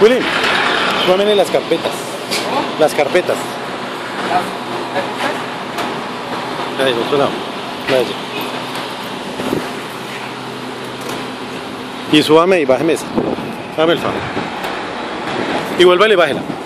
Willy, muéveme las carpetas. Las carpetas. ahí, de otro lado. Y súbame y bájeme esa. Dame el favor. Y vuélvale y bájela.